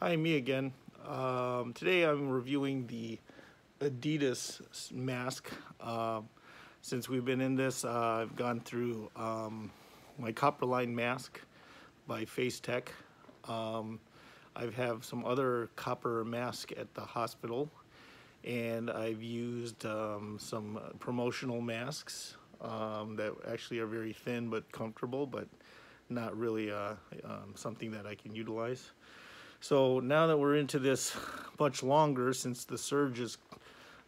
Hi, me again. Um, today I'm reviewing the Adidas mask. Uh, since we've been in this, uh, I've gone through um, my Copperline mask by Facetech. Um, I have some other copper mask at the hospital and I've used um, some promotional masks um, that actually are very thin but comfortable but not really uh, something that I can utilize. So now that we're into this much longer, since the surge is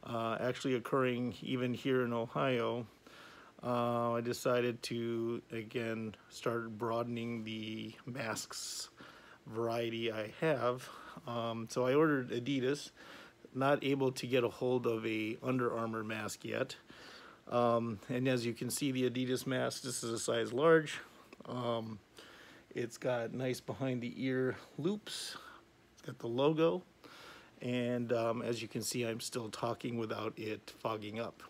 uh, actually occurring even here in Ohio, uh, I decided to again start broadening the masks variety I have. Um, so I ordered Adidas, not able to get a hold of a Under Armour mask yet. Um, and as you can see the Adidas mask, this is a size large. Um, it's got nice behind the ear loops. It's the logo. And um, as you can see, I'm still talking without it fogging up.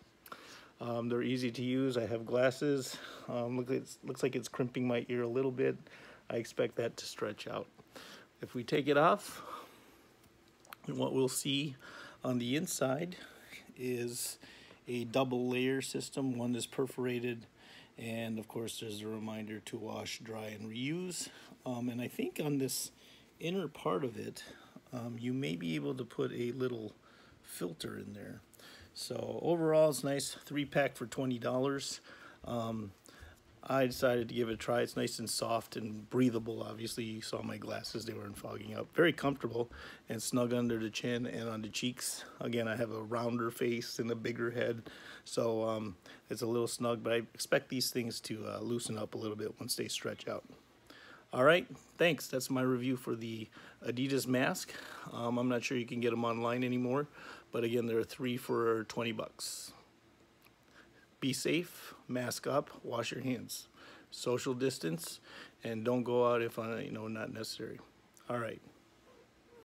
Um, they're easy to use. I have glasses. Um, look, looks like it's crimping my ear a little bit. I expect that to stretch out. If we take it off, what we'll see on the inside is a double layer system. One is perforated and of course there's a reminder to wash dry and reuse um, and I think on this inner part of it um, you may be able to put a little filter in there so overall it's nice three pack for $20 um, I decided to give it a try. It's nice and soft and breathable. Obviously, you saw my glasses, they weren't fogging up. Very comfortable and snug under the chin and on the cheeks. Again, I have a rounder face and a bigger head, so um, it's a little snug, but I expect these things to uh, loosen up a little bit once they stretch out. All right, thanks. That's my review for the Adidas mask. Um, I'm not sure you can get them online anymore, but again, there are three for 20 bucks. Be safe, mask up, wash your hands, social distance, and don't go out if uh, you know not necessary. All right.